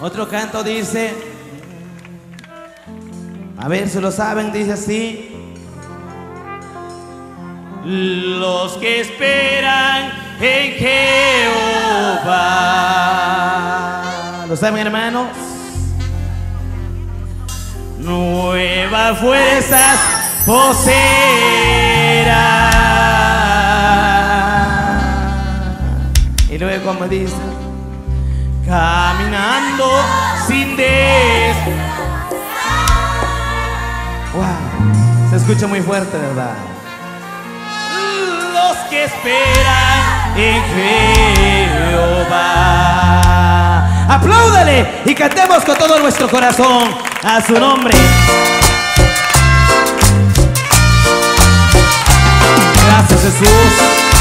Otro canto dice, a ver si lo saben, dice así. Los que esperan en Jehová. ¿Lo saben, hermanos? Nuevas fuerzas poseerán. Y luego, como dice, caminando sin des. Wow, se escucha muy fuerte, ¿verdad? Los que esperan en Jehová. Apláudale y cantemos con todo nuestro corazón a su nombre. Gracias Jesús.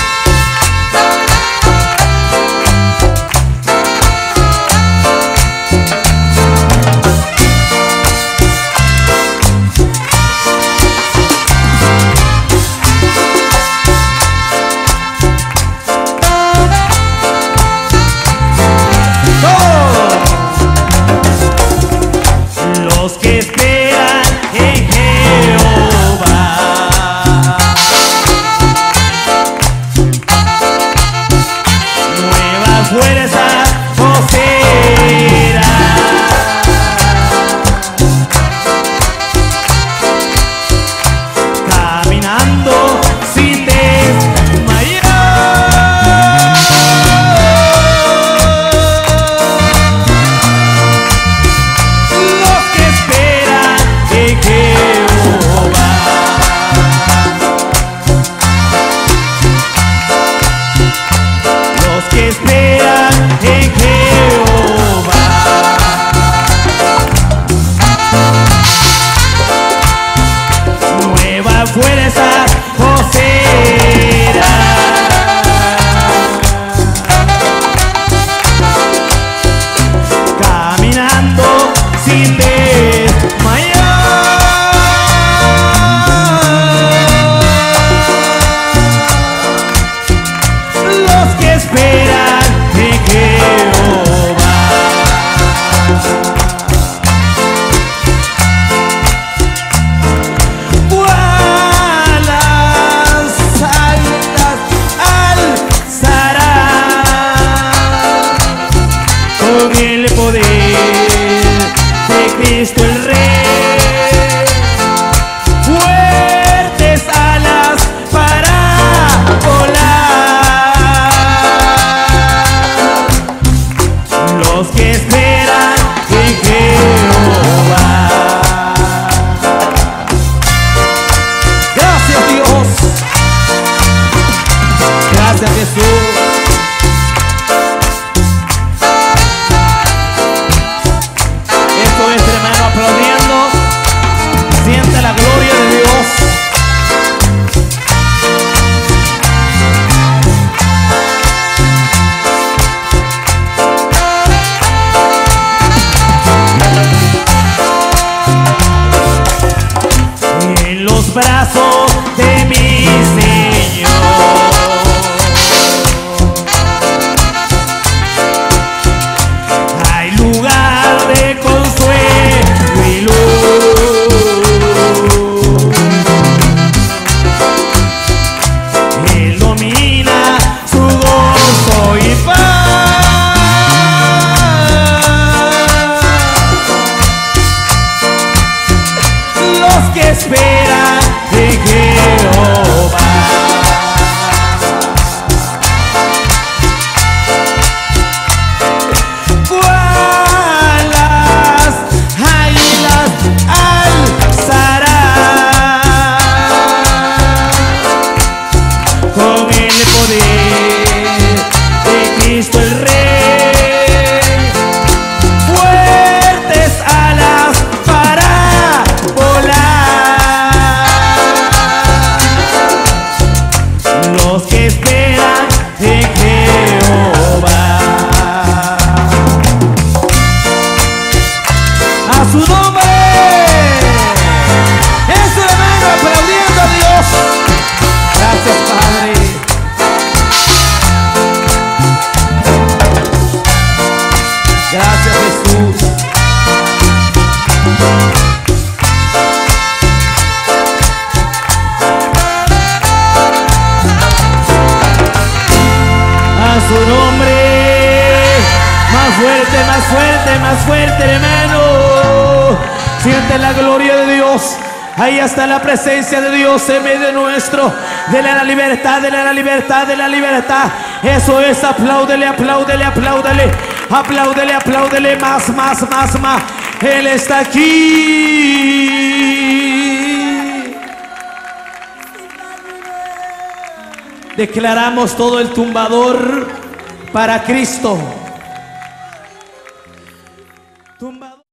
Cristo el Rey. Fuertes alas para volar. Los que esperan en Jehová. Gracias Dios. Gracias Jesús. Brazos que espera de Jehová. con el poder de Cristo el Rey. los que fuerte, más fuerte, más fuerte, hermano. Siente la gloria de Dios. Ahí está la presencia de Dios en medio nuestro. Dele la libertad, dele la libertad, de la libertad. Eso es, apláudele, apláudele, apláudele. Apláudele, apláudele más, más, más, más. Él está aquí. Declaramos todo el tumbador para Cristo. tumbado.